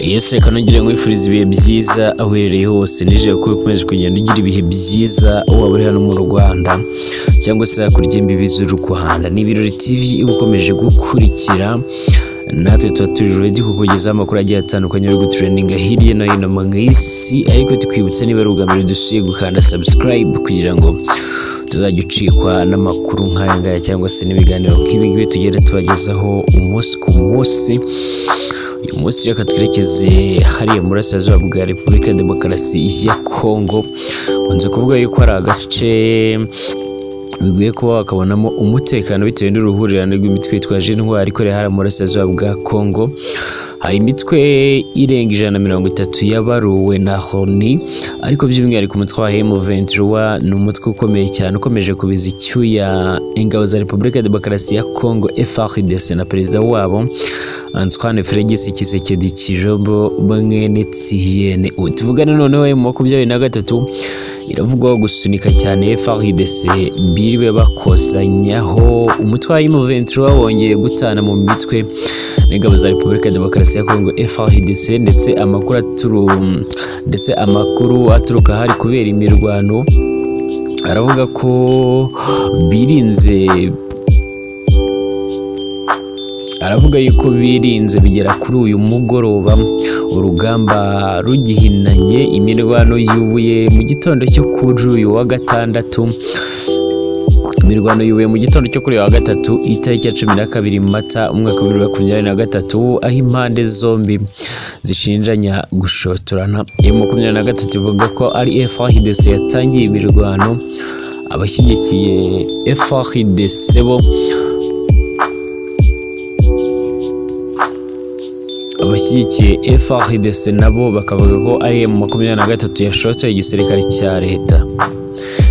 Yes reka nongere nkwifuriza ibihe byiza aho uherereye hose. Nijere ko ukomeje kugenda ugira ibihe byiza waba uri hano mu Rwanda cyangwa se hakurya imbibi z'u Rwanda. Ni ibirori TV uba ukomeje gukurikira. Natwe tuba turi ready kukugezaho amakuru agiye atandukanye ari gutrendinga hirya no hino mu isi ariko tukwibutsa niba ari ubwa mbere dusuye gukanda subscribe kugira ngo tuzajya ucikwa n'amakuru nk'aya ngaya cyangwa se n'ibiganiro nk'ibi ngibi tugenda tubagezaho umunsi ku munsi. Uyu munsi reka twerekeze hariya burasirazuba bwa repubulika demokarasi ya kongo kunze kuvuga yuko ari agace bigoye kuba wakabonamo umutekano bitewe n'uruhurirane rw'imitwe yitwaje intwari ikorera hariya mu burasirazuba bwa kongo hari imitwe irenga ijana na mirongo itatu yabaruwe na honi ariko by'umwihariko umutwe wa M23 ni umutwe ukomeye cyane ukomeje kubiza icyuya ingabo za repubulika ya demokarasi ya kongo FARDC na perezida wabo Antoine Felix Tshisekedi Tshilombo mwene Tshiene tuvugane noneho mu makumyabiri na gatatu iravugwaho gusunika cyane FARDC biriwe bakosanyaho. Umutwe wa M23 wongeye gutana mu mitwe n'ingabo za Repubulika Demokarasi ya Kongo FARDC ndetse amakuru aturu ndetse amakuru aturuka hari kubera imirwano. Aravuga ko birinze aravuga yuko birinze bigera kuri uyu mugoroba. Urugamba rugihinanye imirwano yubuye mu gitondo cyo kuri uyu wa gatandatu. Imirwano yubuye mu gitondo cyo kuri wa gatatu itariki ya cumi na kabiri mata umwaka na makumyabiri na gatatu aho impande zombi zishinjanya gushotorana. Iyo makumyabiri na gatatu ivuga ko ari FARDC yatangiye imirwano abashyigikiye FARDC bo abashyigikiye FARDC nabo bakavuga ko ari makumyabiri na gatatu yashotoye igisirikare cya leta.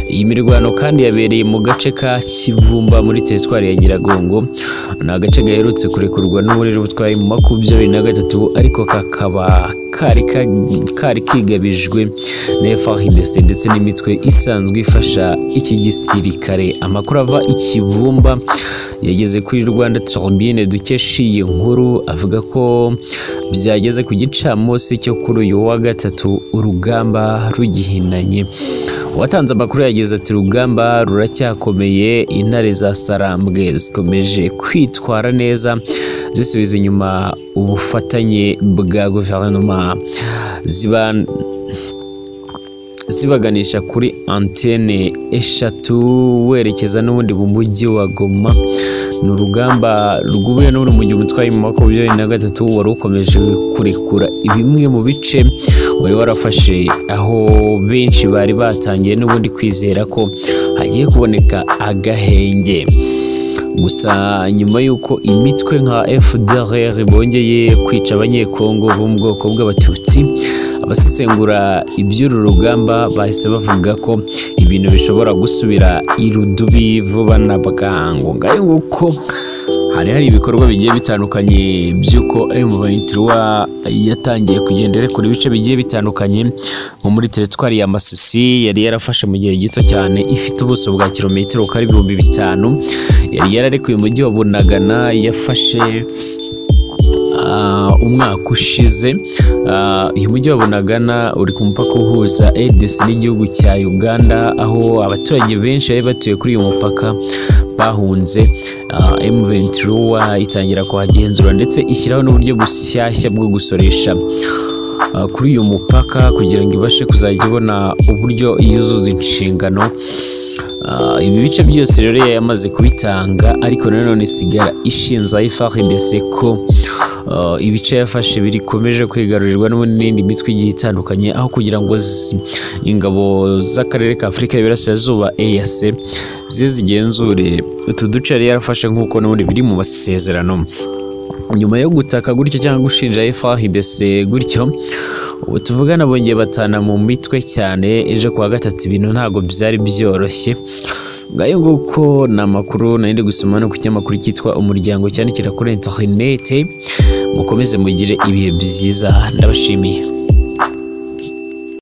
Iyi mirwano kandi yabereye mu gace ka Kivumba muri teritwari ya Nyiragongo. Ni agace gaherutse kurekurwa n'umuriro butwaye mu makumyabiri na gatatu ariko kakaba kari kigabijwe na FARDC ndetse n'imitwe isanzwe ifasha iki gisirikare. Amakuru ava i Kivumba yageze kuri Rwanda Turbine dukesha iyi nkuru avuga ko byageze ku gicamunsi cyo kuri uyu wa gatatu urugamba rugihinanye. Uwatanze amakuru yagize ati urugamba ruracyakomeye intare za sarambwe zikomeje kwitwara neza zisubiza inyuma ubufatanye bwa guverinoma. Ziba zibaganisha kuri antene eshatu werekeza n'ubundi mu mujyi wa Goma. Ni urugamba rwubuye n'ubundi mu gihe umutwaye mu makumyabiri na gatatu wari ukomeje kurekura bimwe mu bice wari warafashe aho benshi bari batangiye n'ubundi kwizera ko hagiye kuboneka agahenge. Gusa nyuma y'uko imitwe nka FDLR bongeye kwica abanyekongo bo mu bwoko bw'abatutsi abasesengura iby'uru rugamba bahise bavuga ko ibintu bishobora gusubira irudubi vuba na bwangu ngayo nguko hari hari ibikorwa bigiye bitandukanye by'uko M23 yatangiye kugenda irekura ibice bigiye bitandukanye. Nko muri teritwari ya Masisi yari yarafashe mu gihe gito cyane ifite ubuso bwa kilometero kari ibihumbi bitanu. Yari yararekuye umujyi wa Bunagana yafashe umwaka ushize uyu mujyi wa Bunagana uri ku mupaka uhuza EDC n'igihugu cya Uganda aho abaturage benshi bari batuye kuri uyu mupaka bahunze M23 itangira kuhagenzura ndetse ishyiraho n'uburyo bushyashya bwo gusoresha kuri uyu mupaka kugira ngo ibashe kuzajya ibona uburyo yuzuza inshingano. Ibi bice byose rero yamaze kubitanga ariko nanone isigara ishinza FARDC ko ibice yafashe bikomeje kwigarurirwa n'indi mitwe igiye itandukanye aho kugira ngo ingabo z'akarere ka Afurika y'Iburasirazuba zize zigenzure utu duce yari yarafashe nk'uko n'ubundi biri mu masezerano. Nyuma yo gutaka gutyo cyangwa gushinja FARDC gutyo tuvugana bongeye batana mu mitwe cyane ejo kuwa gatatu ibintu ntabwo byari byoroshye. Ngayo nguko ni amakuru nari gusoma no ku kinyamakuru cyitwa umuryango cyandikira kuri interinete mukomeze mugire ibihe byiza ndabashimiye.